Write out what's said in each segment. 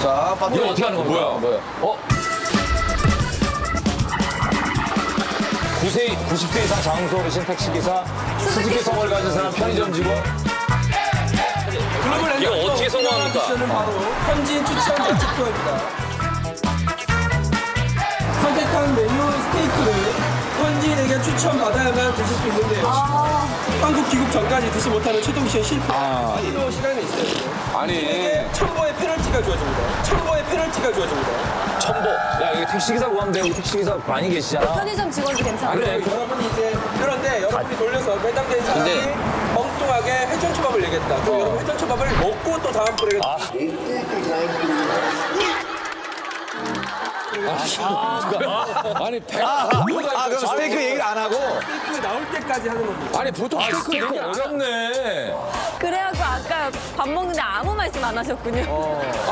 자, 이거 어떻게 하는 겁니까? 뭐야? 뭐야? 어? 9세, 90세 이상 장소 어르신 택시기사, 스즈키 성을 가진 사람, 편의점 직원. 글로벌 이거 어떻게 성공합니까? 바로 현지인 추천 투어입니다. 추천받아야만 드실 수 있는데요. 한국 귀국 전까지 드시 못하는 최종 미션 실패. 아. 이도 시간이 있어요. 아니 천보의 페널티가 주어집니다. 천보의 페널티가 주어집니다. 첨보. 야, 여기 택시기사 구하면 택시기사 많이 계시잖아. 편의점 직원도 괜찮아. 그래. 여러분이 이제 그런데 여러분이 돌려서 매장된 사람이 근데- 엉뚱하게 회전초밥을 내겠다. 그럼 여러분 회전초밥을 먹고 또 다음 분에게 아니 배가 아, 그럼 스테이크 얘기를 안 하고? 스테이크 나올 때까지 하는 겁니다. 아니 보통 스테이크 스테이크 얘기 안 해. 어렵네. 그래갖고 아까 밥 먹는데 아무 말씀 안 하셨군요.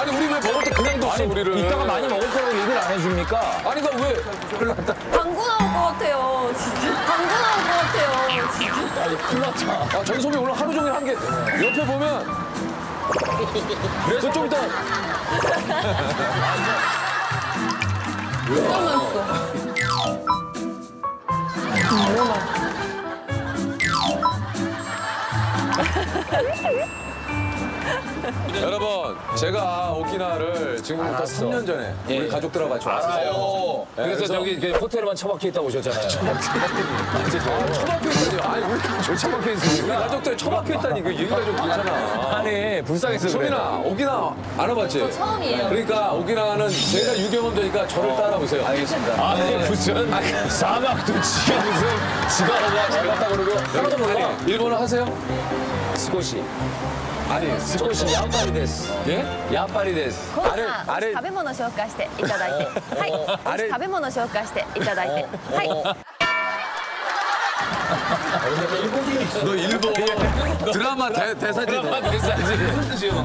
아니 우리 왜 먹을 때 그냥 뒀어 우리를 이따가 많이 먹을 거라고 얘기를 안 해줍니까? 아니 그왜 방구 나올 것 같아요. 진짜. 방구 나올 것 같아요. 진짜. 아, 전소미 오늘 하루 종일 한 게 옆에 보면 그래서 좀 이따 진짜 맛있어. 여러분 제가 오키나와를 지금부터 3년 전에 우리 예. 가족들하고 같이 왔어요. 네, 그래서 저기 그 호텔에만 처박혀 있다 오셨잖아요. 처박혀 있다니. 아니 우리 왜 처박혀 있어? 우리 가족들 처박혀 있다니 그 얘기가 좀 괜찮아. 아니, 불쌍해서 그래. 소민아 오키나와 알아봤지? 저 처음이에요. 그러니까 오키나와는 제가 유경험자니까 저를 따라보세요. 알겠습니다. 아니, 무슨 사막도 지가 무슨 지가 오가 잘 갔다 그러고. 하나도 몰라. 일본어 하세요? 少し。あれ少しやっぱりです。え？やっぱりです。コーナー食べ物紹介していただいて。はい。食べ物紹介していただいて。はい。 너 일본 드라마 대, 대사지 너. 무슨 뜻이에요?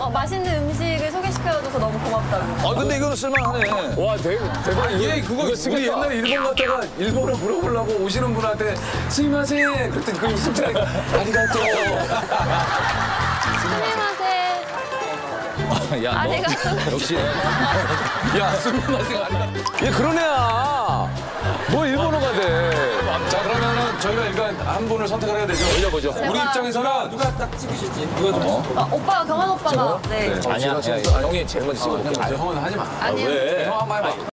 어, 맛있는 음식을 소개시켜줘서 너무 고맙다고. 아, 근데 이거는 쓸만하네. 와, 대, 대박. 얘 그거 우리 옛날에 일본 갔다가 일본어 물어보려고 오시는 분한테 스미마세 그랬더니 그 숙제니까 아리가또 스미마세. 야, 너 아리가또. 역시. 야 스미마세가 아니라 얘 그런 애야 뭐 그러면은 저희가 일단 한 분을 선택을 해야 되죠 올려보죠 우리 입장에서는 누가 딱 찍으실지 누가 좀 아, 오빠가 경환 오빠가. 네. 아니야, 아니야. 형이 제일 먼저 찍어. 아, 형은 하지 마 아니요. 왜? 형 한번 해봐